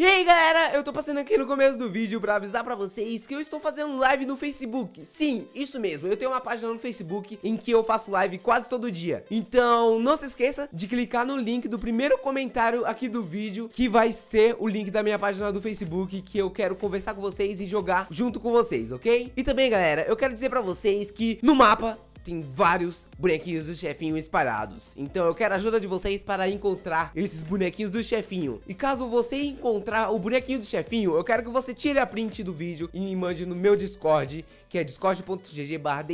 E aí galera, eu tô passando aqui no começo do vídeo pra avisar pra vocês que eu estou fazendo live no Facebook. Sim, isso mesmo, eu tenho uma página no Facebook em que eu faço live quase todo dia. Então não se esqueça de clicar no link do primeiro comentário aqui do vídeo Que vai ser o link da minha página do Facebook Que eu quero conversar com vocês e jogar junto com vocês, ok? E também galera, eu quero dizer pra vocês que no mapa tem vários bonequinhos do chefinho espalhados. Então eu quero a ajuda de vocês para encontrar esses bonequinhos do chefinho. E caso você encontrar o bonequinho do chefinho, eu quero que você tire a print do vídeo e me mande no meu Discord, que é discord.gg barra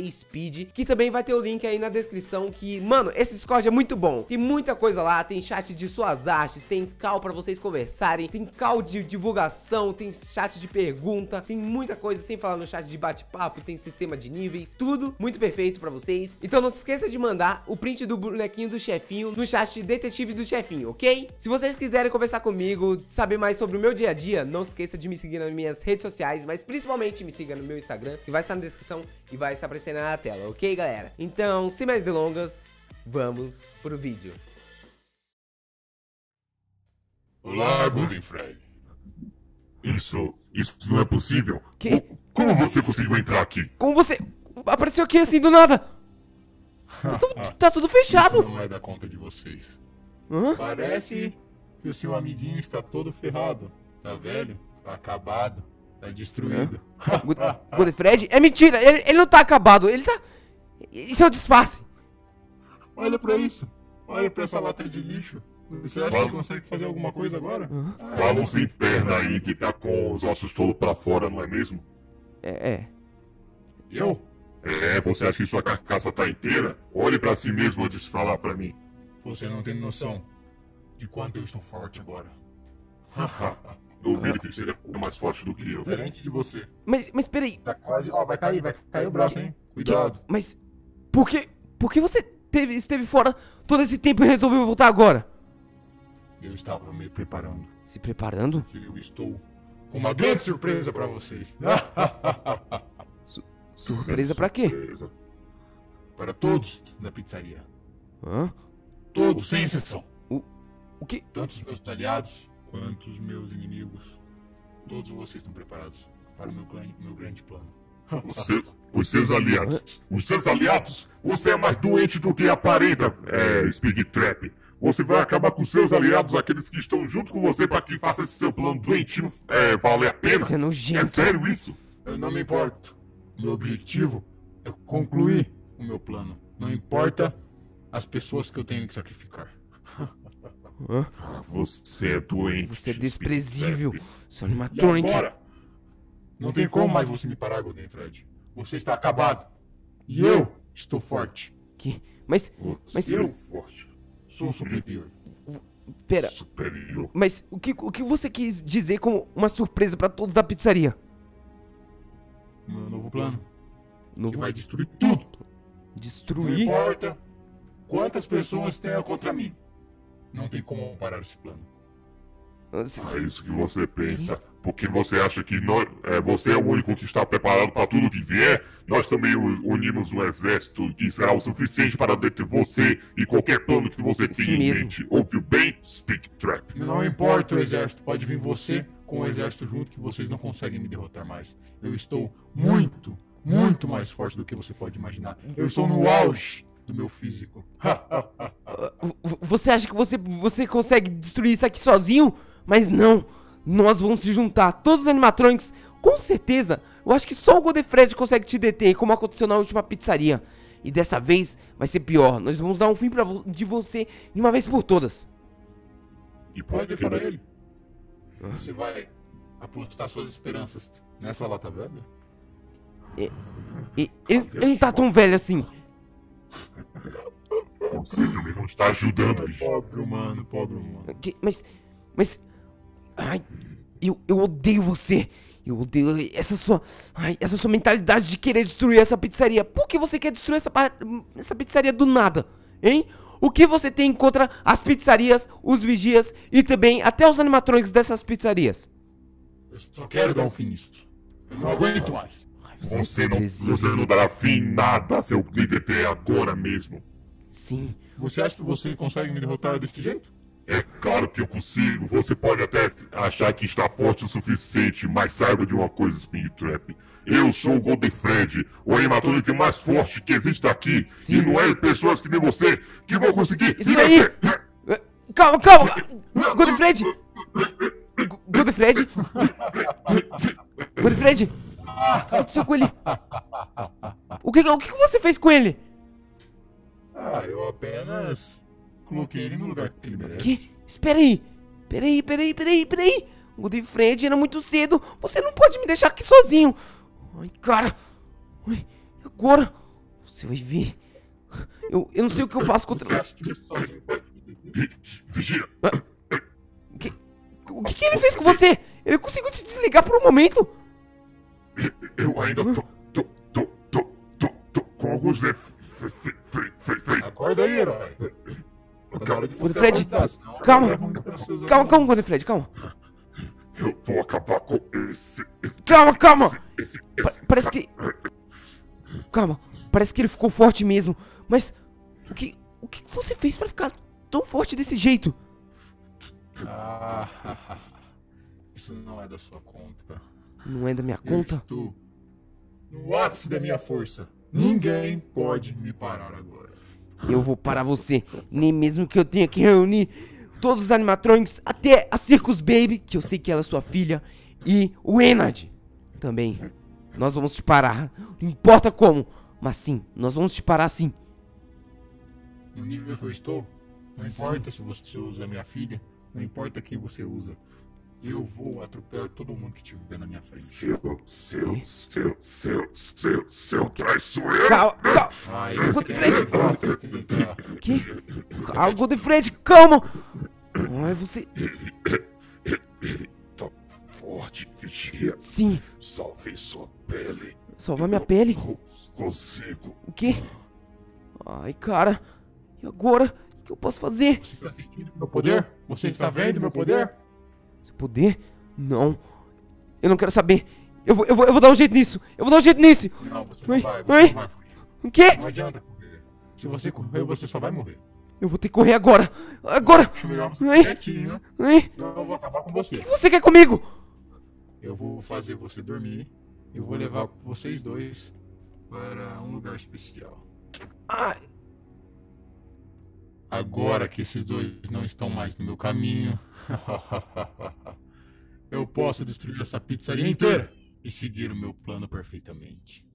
que também vai ter o link aí na descrição que, mano, esse Discord é muito bom. Tem muita coisa lá, tem chat de suas artes, tem call para vocês conversarem, tem call de divulgação, tem chat de pergunta, tem muita coisa, sem falar no chat de bate-papo, tem sistema de níveis, tudo muito perfeito para vocês vocês. Então não se esqueça de mandar o print do bonequinho do chefinho no chat detetive do chefinho, ok? Se vocês quiserem conversar comigo, saber mais sobre o meu dia a dia, não se esqueça de me seguir nas minhas redes sociais, mas principalmente me siga no meu Instagram, que vai estar na descrição e vai estar aparecendo na tela, ok, galera? Então, sem mais delongas, vamos pro vídeo. Olá, Golden Fred. Isso, isso não é possível. Que? Como você conseguiu entrar aqui? Como você apareceu aqui assim do nada? Tá tudo, tá tudo fechado. Isso não é da conta de vocês. Hã? Parece que o seu amiguinho está todo ferrado. Tá velho, tá acabado, tá destruído. Godefred? É mentira, ele, ele não tá acabado, ele tá... Isso é um disfarce. Olha pra isso. Olha pra essa lata de lixo. Você acha Fala. que consegue fazer alguma coisa agora? Uhum. Fala sem perna aí que tá com os ossos todos pra fora, não é mesmo? É. é. Eu? É, você acha que sua carcaça tá inteira? Olhe para si mesmo antes de falar para mim. Você não tem noção de quanto eu estou forte agora. Duvido que ele seja mais forte do que eu. Diferente de você. Mas, mas peraí. Tá quase. Ó, vai cair, vai cair o braço, hein? Cuidado. Que, mas, por que, por que você teve, esteve fora todo esse tempo e resolveu voltar agora? Eu estava me preparando. Se preparando? Eu estou com uma grande surpresa para vocês. Surpresa para quê? Para todos da pizzaria. Hã? Todos, sem exceção. O, o que? Tanto os meus aliados quanto os meus inimigos. Todos vocês estão preparados para o meu, meu grande plano. Você, os seus aliados. Os seus aliados? Você é mais doente do que aparenta, é, Speed Trap. Você vai acabar com seus aliados, aqueles que estão junto com você para que faça esse seu plano doentio é, valer a pena. Você é nojento. É sério isso? Eu não me importo. Meu objetivo é concluir o meu plano. Não importa as pessoas que eu tenho que sacrificar. Hã? Você é doente. Você é desprezível, seu animatronic. Agora? Não tem como mais você me parar, Golden Fred. Você está acabado. E eu estou forte. Que? Mas. Mas. Eu forte. Sou superior. Pera. Superior. Mas o que, o que você quis dizer como uma surpresa para todos da pizzaria? Plano. Novo... Que vai destruir tudo. Destruir? Não importa quantas pessoas tenha contra mim. Não tem como parar esse plano. É isso que você pensa. Porque você acha que nós, é, você é o único que está preparado para tudo que vier. Nós também unimos um exército que será o suficiente para deter você e qualquer plano que você tenha em mente. Ouviu bem? Speak Trap. Não importa o exército, pode vir você com o exército junto que vocês não conseguem me derrotar mais. Eu estou muito, muito mais forte do que você pode imaginar. Eu estou no auge do meu físico. você acha que você, você consegue destruir isso aqui sozinho? Mas não, nós vamos se juntar, todos os animatronics, com certeza. Eu acho que só o Godefred consegue te deter, como aconteceu na última pizzaria. E dessa vez vai ser pior. Nós vamos dar um fim pra vo de você de uma vez por todas. E pode para ele. Você vai apostar suas esperanças nessa lata velha? E, e, ele, ele não tá tão velho assim. Você também não está ajudando, bicho. Pobre humano, pobre humano. Que, mas. Mas. Ai. Eu, eu odeio você. Eu odeio essa sua. Ai, essa sua mentalidade de querer destruir essa pizzaria. Por que você quer destruir essa, essa pizzaria do nada? Hein? O que você tem contra as pizzarias, os vigias e também até os animatrônicos dessas pizzarias? Eu só quero dar um fim nisso. Eu não aguento mais. Ai, você, você, não, você não dará fim em nada, seu DDT, agora mesmo. Sim. Você acha que você consegue me derrotar desse jeito? É claro que eu consigo. Você pode até achar que está forte o suficiente, mas saiba de uma coisa, Springtrap. Eu sou o Golden Fred, o animatrônico mais forte que existe aqui. Sim. E não é pessoas que nem você que vão conseguir. Isso aí! Você... Calma, calma! Golden Fred! Golden Fred! Golden Fred! O que aconteceu com ele? O que, o que você fez com ele? Ah, eu apenas coloquei ele no lugar que ele merece. Que? Espera aí. Peraí, peraí, peraí, peraí. Golden Fred era muito cedo. Você não pode me deixar aqui sozinho. Ai, cara. Ai, agora? Você vai ver. Eu, eu não sei o que eu faço contra... Vigia. O que, o que, que ele fez com você? Ele conseguiu te desligar por um momento? Eu ainda tô, tô, tô, tô, tô, tô com alguns Acorda aí, herói. Fred, calma. Calma, calma, Godfred, calma. Eu vou acabar com esse. Calma, calma! parece que. Calma, parece que ele ficou forte mesmo. Mas o que, o que você fez pra ficar tão forte desse jeito? Ah, isso não é da sua conta. Não é da minha conta? Eu estou no ápice da minha força. Ninguém pode me parar agora. Eu vou parar você, nem mesmo que eu tenha que reunir todos os animatronics, até a Circus Baby, que eu sei que ela é sua filha, e o Enad também. Nós vamos te parar, não importa como, mas sim, nós vamos te parar sim. No nível que eu estou, não sim. importa se você usa minha filha, não importa quem você usa. Eu vou atropelar todo mundo que tiver na minha frente. Seu, seu, seu, seu, seu, seu traiçoeiro. Calma, calma. Ah, Godfred. Que? Ah, Godfred, calma. Ai, você... Tô forte, vigia. Sim. Salve sua pele. Salvar minha pele? Consigo. O quê? Ai, cara. E agora? O que eu posso fazer? Você está sentindo meu poder? Você está vendo meu poder? Seu poder? Não. Eu não quero saber. Eu vou, eu vou, eu vou dar um jeito nisso. Eu vou dar um jeito nisso. Não, você não vai. Você Oi? vai O quê? Não adianta correr. Se você correr, você só vai morrer. Eu vou ter que correr agora. Agora. Acho melhor você Oi? quietinho. Oi? Eu vou acabar com você. O que você quer comigo? Eu vou fazer você dormir. Eu vou levar vocês dois para um lugar especial. Ai. Agora que esses dois não estão mais no meu caminho, eu posso destruir essa pizzaria inteira e seguir o meu plano perfeitamente.